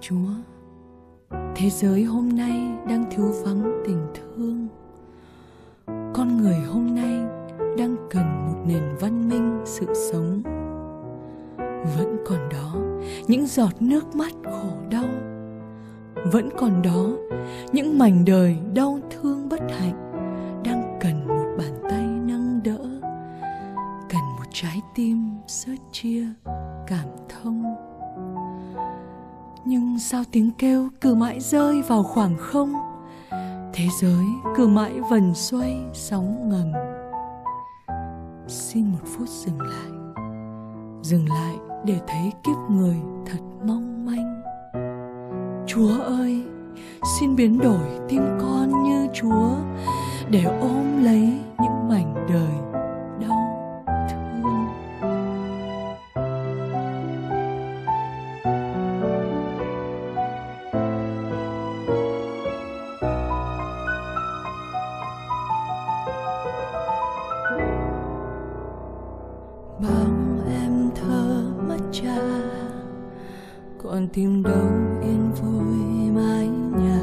Chúa, thế giới hôm nay đang thiếu vắng tình thương. Con người hôm nay đang cần một nền văn minh sự sống. Vẫn còn đó những giọt nước mắt khổ đau. Vẫn còn đó những mảnh đời đau thương bất hạnh đang cần một bàn tay nâng đỡ, cần một trái tim sớt chia nhưng sao tiếng kêu cứ mãi rơi vào khoảng không? Thế giới cứ mãi vần xoay sóng ngầm. Xin một phút dừng lại. Dừng lại để thấy kiếp người thật mong manh. Chúa ơi, xin biến đổi tim con như chúa để ôm lấy những mảnh đời tìm đâu yên vui mái nhà.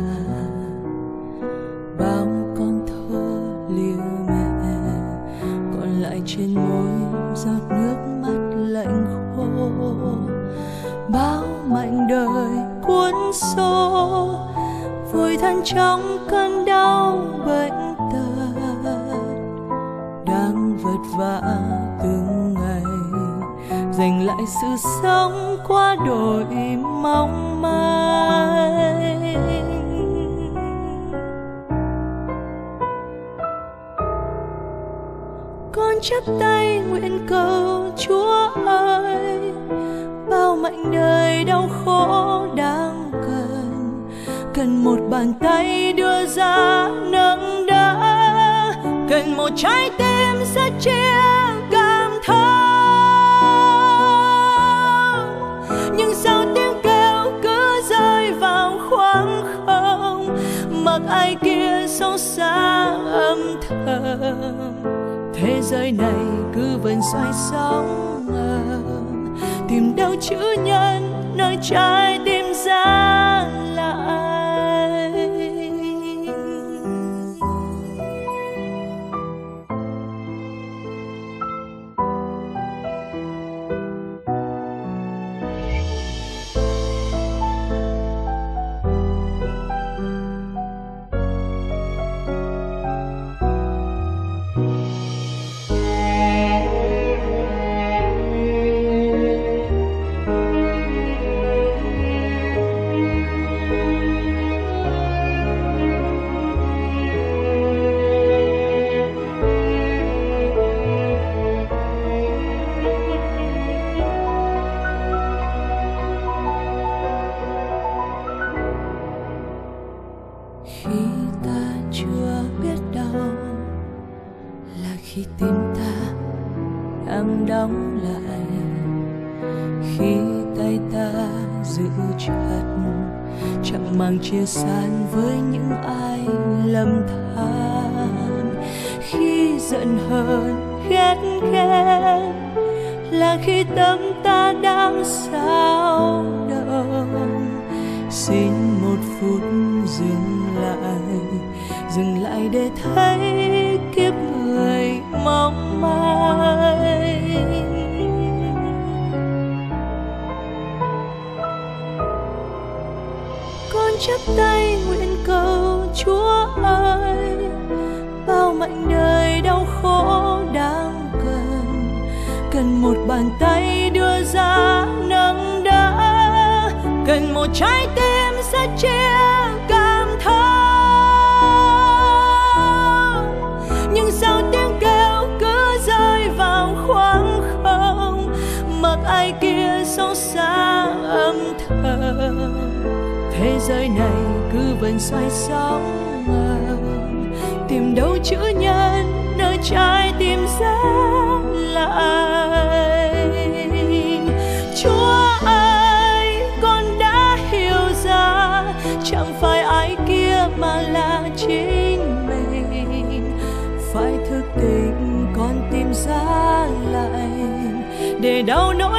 Bao con thơ liều mẹ, còn lại trên môi giọt nước mắt lạnh khô. Bao mạnh đời cuốn xô vùi thân trong cơn đau bệnh tật, đang vật vã từng giành lại sự sống qua đổi mong manh. Con chắp tay nguyện cầu chúa ơi, bao mạnh đời đau khổ đang cần. Cần một bàn tay đưa ra nâng đỡ, cần một trái tim sẽ chia sâu xa âm thầm. Thế giới này cứ vẫn xoay sóng tìm đâu chữ nhân nơi trái tim ra lại khi ta chưa biết đau, là khi tim ta đang đóng lại. Khi tay ta giữ chặt chẳng mang chia san với những ai lầm than. Khi giận hờn ghét ghét là khi tâm ta đang sao động. Xin một phút dừng lại để thấy kiếp người mong manh. Con chắp tay nguyện cầu chúa ơi, bao mạnh đời đau khổ đang cần. Cần một bàn tay đưa ra nâng đỡ, cần một trái tim sẽ chia ai kia xót xa âm thầm. Thế giới này cứ vẫn xoay sóng tìm đâu chữ nhân nơi trái tim sẽ lại chúa ơi, con đã hiểu ra chẳng phải ai kia mà là chính mình. Phải thức tình con tìm ra lại để đau nỗi